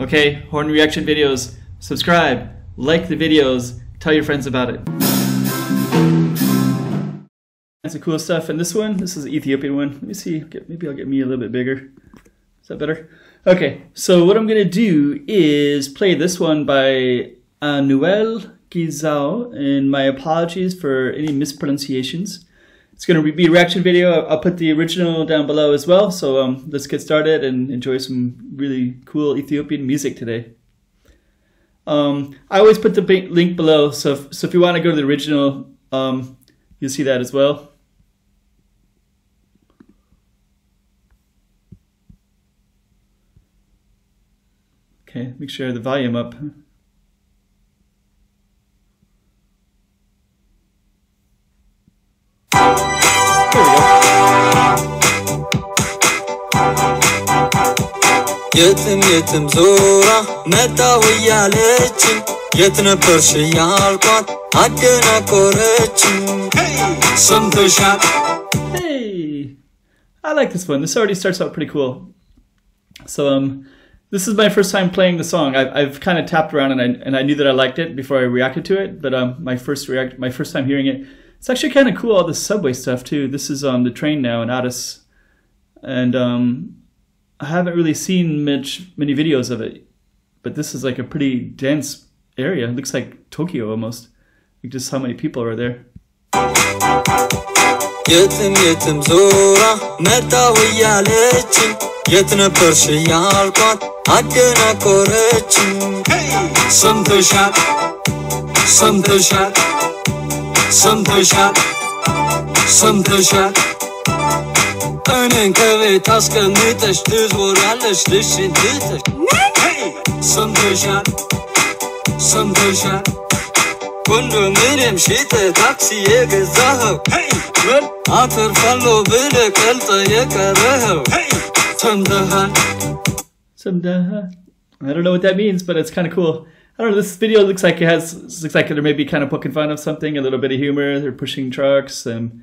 Okay, Horn reaction videos. Subscribe, like the videos, tell your friends about it. That's some cool stuff. And this one, this is the Ethiopian one. Let me see. Maybe I'll get me a little bit bigger. Is that better? Okay, so what I'm to do is play this one by Anuel Gizaw, and my apologies for any mispronunciations. It's going to be a reaction video. I'll put the original down below as well. So um, let's get started and enjoy some really cool Ethiopian music today. Um, I always put the link below, so if, so if you want to go to the original, um, you'll see that as well. Okay, make sure the volume up. የትም የትም ዞራ መጣሁ እያለችኝ የት ነበርሽ ያልኳት አደናቆረችኝ ሰምተሻል Hey, I like this one. This already starts out pretty cool. So um, this is my first time playing the song. I've, I've kind of tapped around and I, and I knew that I liked it before I reacted to it. But um, my first react, my first time hearing it, it's actually kind of cool. All the subway stuff too. This is on the train now in Addis, and um, I haven't really seen much many videos of it. But this is like a pretty dense area. It looks like Tokyo almost. Like just how many people are there. የትም የትም ዞራ መጣሁ እያለችኝ የት ነበርሽ ያልኳት አደናቆረችኝ ሰምተሻል ሰምተሻል ሰምተሻል ሰምተሻል Sen kövit tasken nitesh Tyz vor alles lishin hitesh Hey! Sëm dyshan Sëm dyshan Kundu mirim shite Taksi jege er zahav Hey! Men Atër fallo bile Kelta jeka er rehav Hey! Sëm dyshan Sëm dyshan I don't know what that means, but it's kind of cool. I don't know. This video looks like it has looks like they're maybe kind of poking fun of something, a little bit of humor. They're pushing trucks and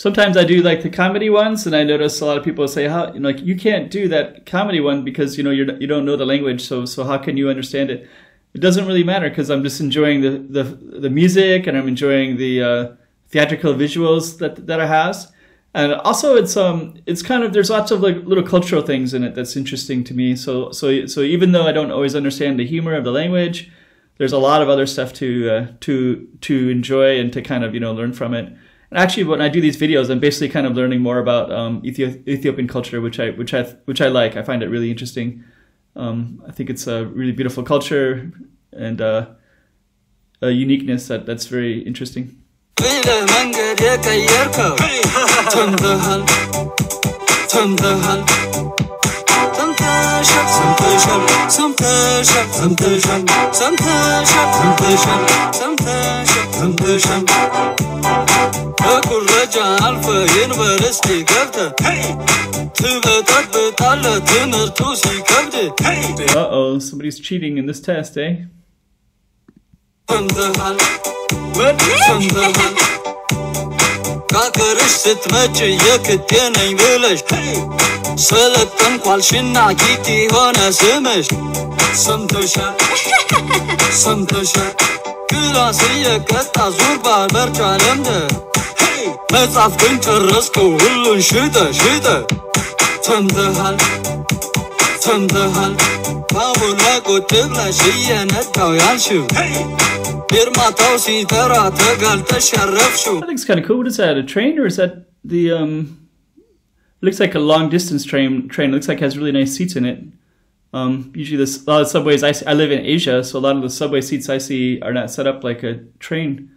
sometimes I do like the comedy ones, and I notice a lot of people say how you know, like you can't do that comedy one because you know you're you don't know the language, so so how can you understand it? It doesn't really matter because I'm just enjoying the, the the music and I'm enjoying the uh, theatrical visuals that that it has, and also it's um it's kind of there's lots of like little cultural things in it that's interesting to me. So so so even though I don't always understand the humor of the language, there's a lot of other stuff to uh, to to enjoy and to kind of you know learn from it. And actually, when I do these videos, I'm basically kind of learning more about um, Ethio- Ethiopian culture, which I which I which I like. I find it really interesting. Um, I think it's a really beautiful culture and uh, a uniqueness that that's very interesting. సంతోషం సంతోషం సంతోషం సంతోషం సంతోషం సంతోషం సంతోషం أكون رجع ألفا ينفرستي كبدة تبتت بتالة تنرتوسي كبدة Uh oh, somebody's cheating in this test, eh? ከአገርሽ ስትመጭ የክቴ ነኝ ብለሽ? ሰለጠንኳልሽና ጊቲ ሆነ ስምሽ። ሰምተሻል ሰምተሻል ክላስ እየቀጣ ዙርባ በርጫ ለምደ። መጽሐፍ ግን ጨረስከው ሁሉን ሽጠ ሽጠ። ሰምተሃል ሰምተሃል ባቡር ላይ ቁጭ ብለሽ እየነዳው ያልሽው I think it's kind of cool. What is that? A train or is that the um? Looks like a long distance train. Train looks like has really nice seats in it. Um, usually this, a lot of subways, I, see, I live in Asia, so a lot of the subway seats I see are not set up like a train.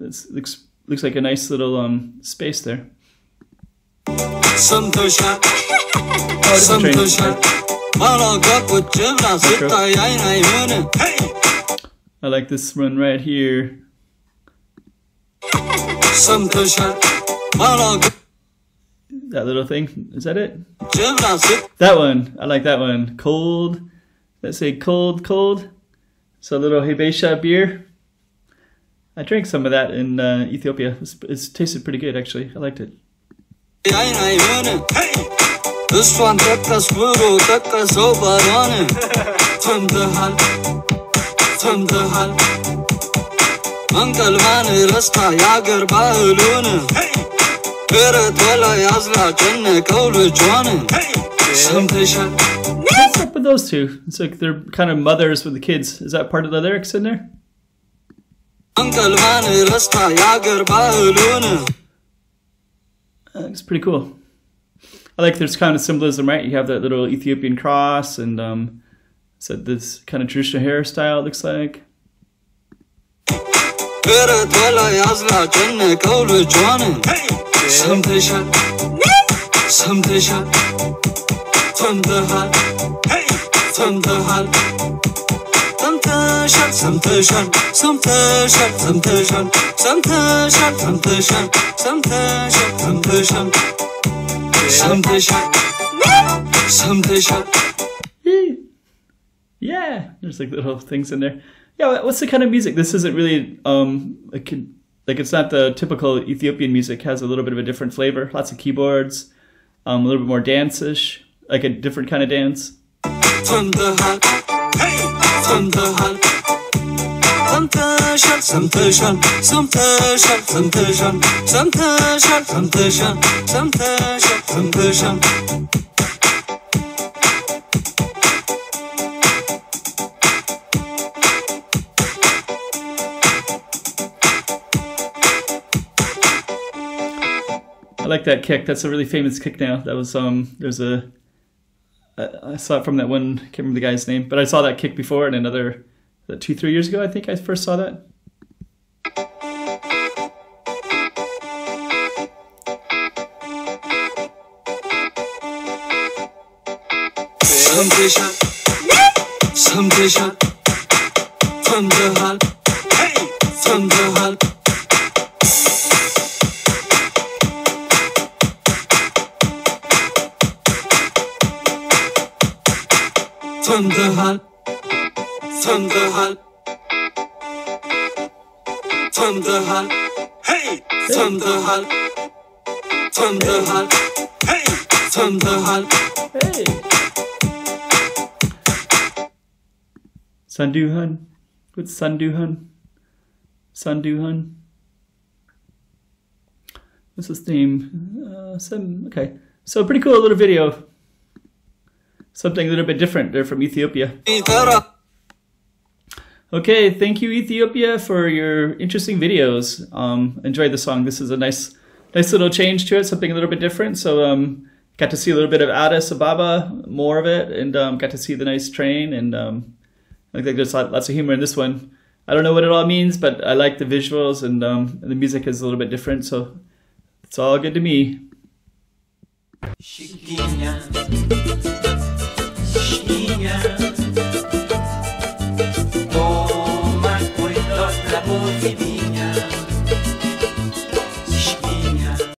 It's looks, looks like a nice little um, space there. Oh, I like this one right here. That little thing, is that it? That one, I like that one. Cold, let's say cold, cold. So a little Habesha beer. I drank some of that in uh, Ethiopia. It's, it's tasted pretty good actually, I liked it. ሰምተሃል ሰምተሃል አንቀልባን ረስታ የአገር ባህሉን ብረት በላይ አዝላ ጨነቀው ልጇን ሰምተሻል What's up with those two? It's like they're kind of mothers with the kids. Is that part of the lyrics in there? አንቀልባን ረስታ የአገር ባህሉን Uh, it's pretty cool. I like there's kind of symbolism, right? You have that little Ethiopian cross and um, so this kind of traditional hairstyle looks like. There's like little things in there. Yeah, what's the kind of music? This isn't really um like like it's not the typical Ethiopian music. It has a little bit of a different flavor. Lots of keyboards, um, a little bit more dance-ish, like a different kind of dance. like that kick. That's a really famous kick now. That was um. There's a. I saw it from that one. Can't remember the guy's name, but I saw that kick before in another, uh, two three years ago. I think I first saw that. Thunderhall, Thunderhall, Thunderhall, hey, Thunderhall, Thunderhall, hey, Thunderhall, hey. Sanduhan, good Sanduhan, Sanduhan. This is theme uh, seven. Okay, so pretty cool little video something a little bit different. They're from Ethiopia. Okay, thank you Ethiopia for your interesting videos. Um, enjoyed the song. This is a nice, nice little change to it, something a little bit different. So um, got to see a little bit of Addis Ababa, more of it, and um, got to see the nice train. And um, I think there's lots of humor in this one. I don't know what it all means, but I like the visuals and, um, and the music is a little bit different, so it's all good to me. California.